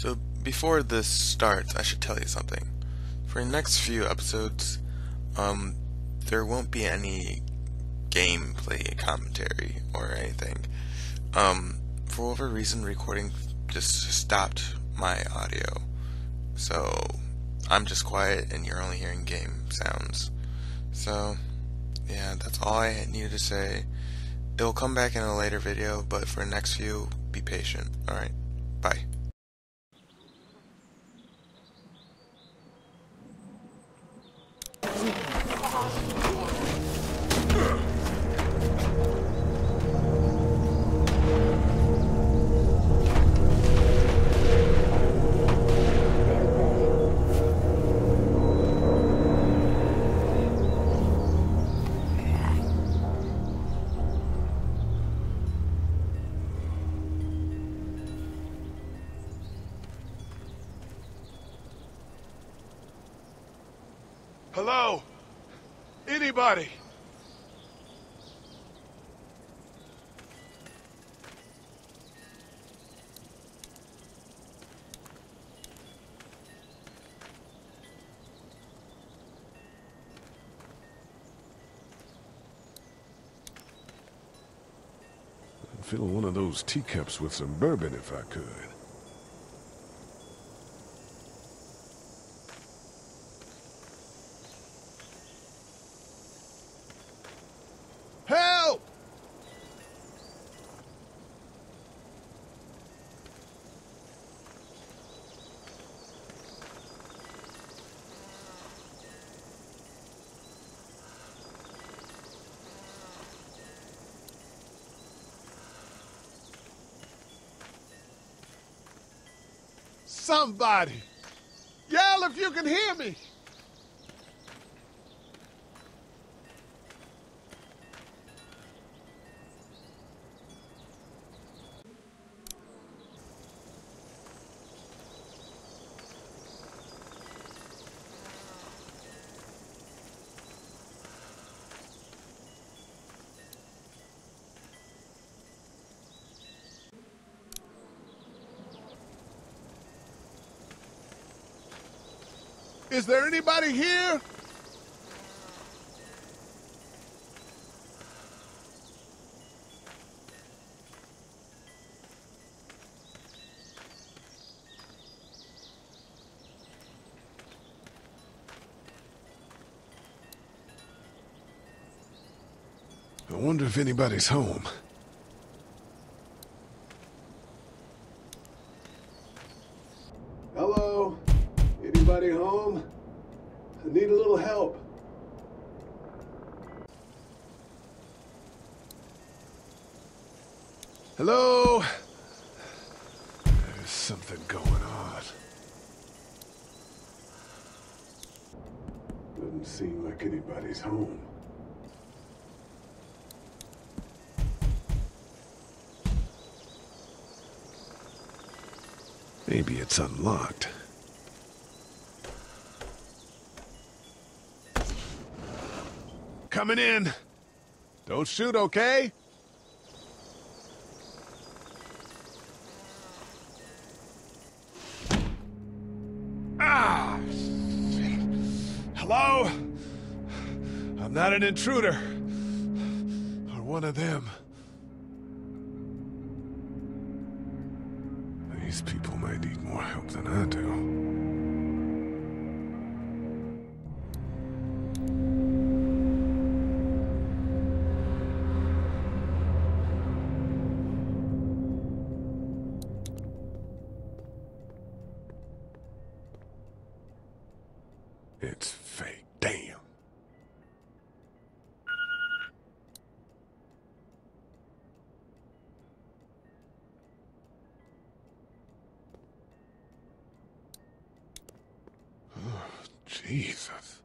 So before this starts, I should tell you something. For the next few episodes, um, there won't be any gameplay commentary or anything. Um, for whatever reason, recording just stopped my audio. So I'm just quiet and you're only hearing game sounds. So, yeah, that's all I needed to say. It'll come back in a later video, but for the next few, be patient. Alright, bye. Hello? Anybody? I'd fill one of those teacups with some bourbon if I could. Help! Somebody! Yell if you can hear me! Is there anybody here? I wonder if anybody's home. Hello? Anybody home? I need a little help. Hello? There's something going on. Doesn't seem like anybody's home. Maybe it's unlocked. Coming in. Don't shoot, okay? Ah! Hello? I'm not an intruder. Or one of them. These people may need more help than I do. Jesus.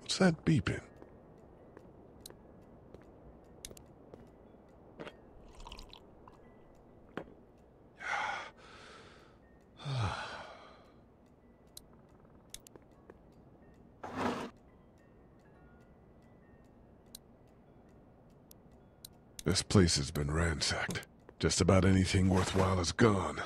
What's that beeping? This place has been ransacked. Just about anything worthwhile is gone.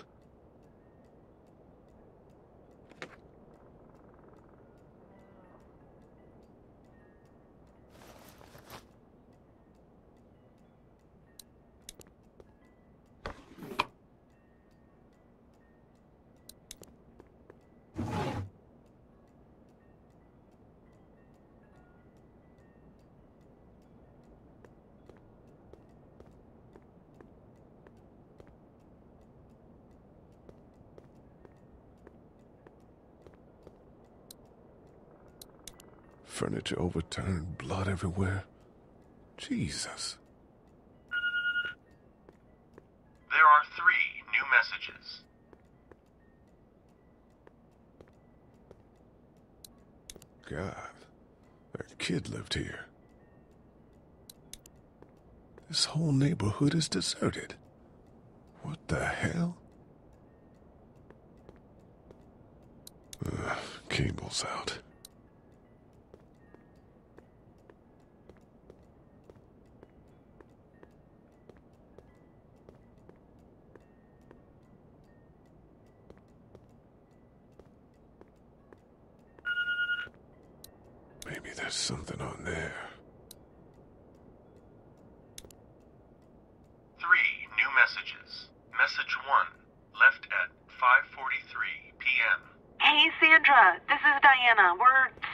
Furniture overturned, blood everywhere. Jesus. There are three new messages. God, that kid lived here. This whole neighborhood is deserted. What the hell? Ugh, cable's out. Something on there. Three new messages. Message 1, left at 5:43 p.m. Hey, Sandra. This is Diana. We're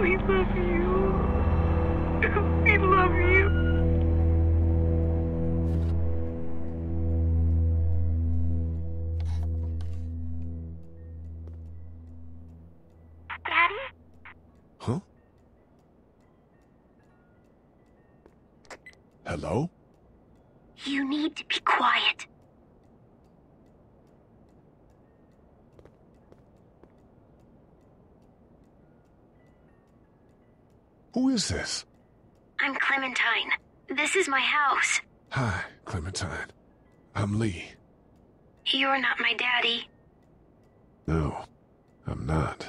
We love you. We love you. Daddy? Huh? Hello? You need to be quiet. Who is this? I'm Clementine. This is my house. Hi, Clementine. I'm Lee. You're not my daddy. No, I'm not.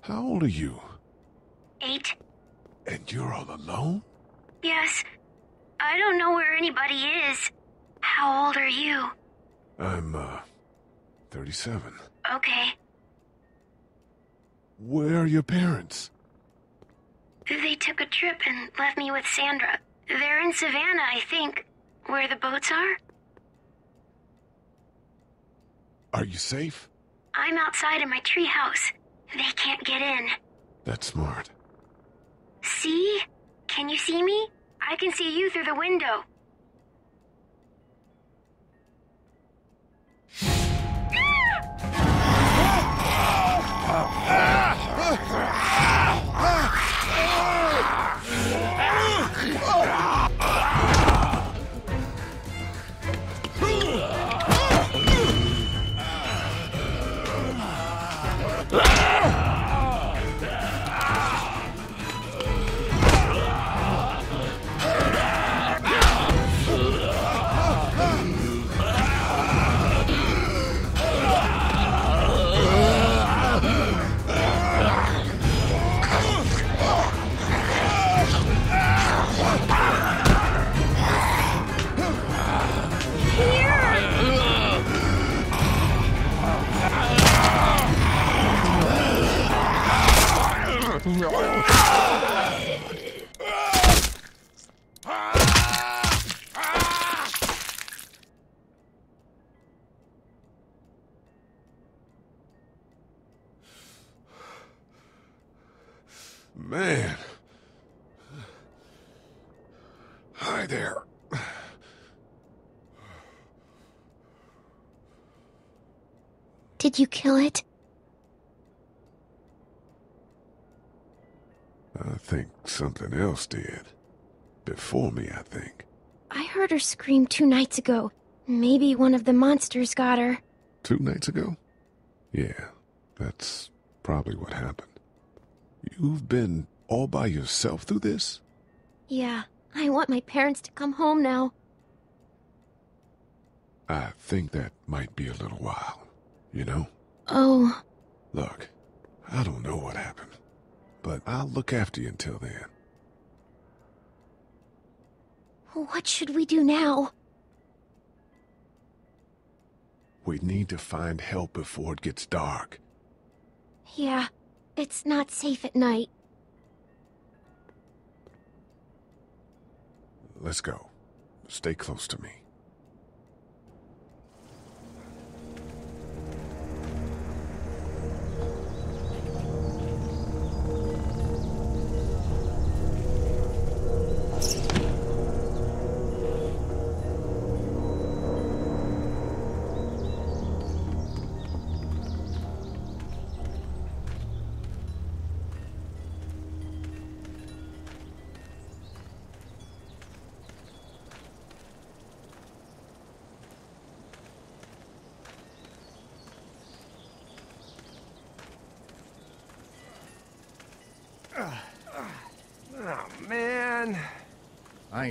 How old are you? Eight? And you're all alone? Yes. I don't know where anybody is. How old are you? I'm, uh, 37. Okay. Where are your parents? They took a trip and left me with Sandra. They're in Savannah, I think. Where the boats are? Are you safe? I'm outside in my treehouse. They can't get in. That's smart. See? Can you see me? I can see you through the window. Ah! Man. Hi there. Did you kill it? I think something else did. Before me, I think. I heard her scream two nights ago. Maybe one of the monsters got her. Two nights ago? Yeah, that's probably what happened. You've been all by yourself through this? Yeah, I want my parents to come home now. I think that might be a little while, you know? Oh, Look, I don't know what happened, but I'll look after you until then. what should we do now? We need to find help before it gets dark. Yeah, it's not safe at night. Let's go. Stay close to me.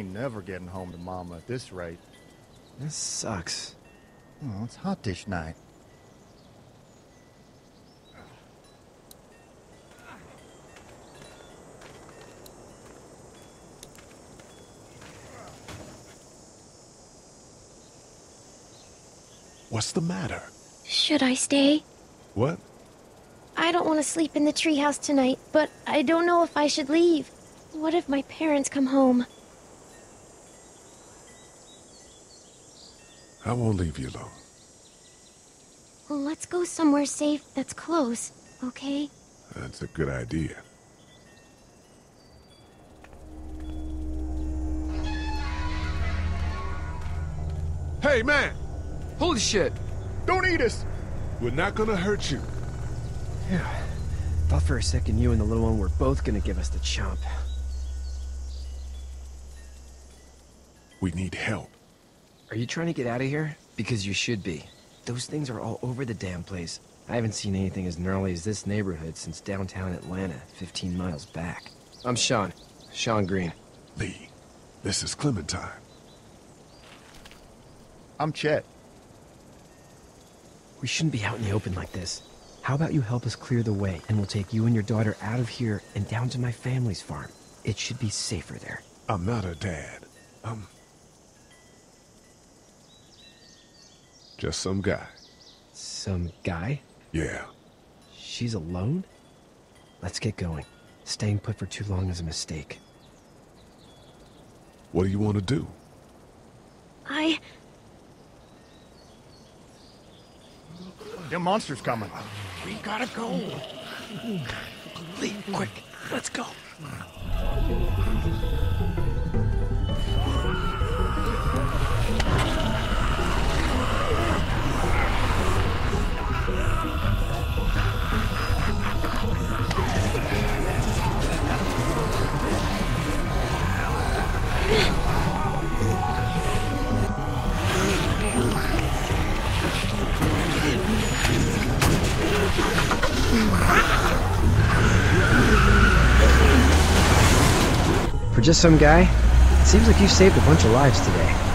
Ain't never getting home to Mama at this rate. This sucks. Oh, it's hot dish night. What's the matter? Should I stay? What? I don't want to sleep in the treehouse tonight, but I don't know if I should leave. What if my parents come home? I won't leave you alone. Well, let's go somewhere safe that's close, okay? That's a good idea. Hey, man! Holy shit. Don't eat us! We're not gonna hurt you. Yeah. Thought for a second you and the little one were both gonna give us the chomp. We need help. Are you trying to get out of here? Because you should be. Those things are all over the damn place. I haven't seen anything as gnarly as this neighborhood since downtown Atlanta, 15 miles back. I'm Shawn. Shawn Greene. Lee, this is Clementine. I'm Chet. We shouldn't be out in the open like this. How about you help us clear the way, and we'll take you and your daughter out of here and down to my family's farm. It should be safer there. I'm not a dad. I'm just some guy. Some guy? Yeah. She's alone? Let's get going. Staying put for too long is a mistake. What do you want to do? I. The monsters coming. We gotta go. Lee, quick, let's go. Just some guy, it seems like you saved a bunch of lives today.